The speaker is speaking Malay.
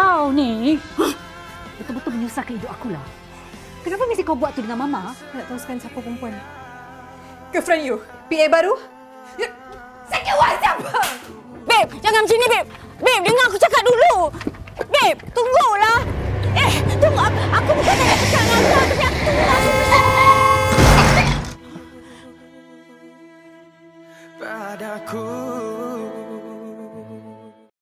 kau ni betul-betul menyusahkan hidup aku lah. Kenapa mesti kau buat tu dengan mama? Nak teruskan siapa perempuan? Girlfriend you, PA baru? Ya. Sakit wang apa? Babe, jangan macam ni, babe. Babe, dengar aku cakap dulu. Babe, tunggulah. Eh, tunggu. Aku, aku bukan nak cakap dengan kau. Tapi aku tunggu aku eh, eh. Padaku.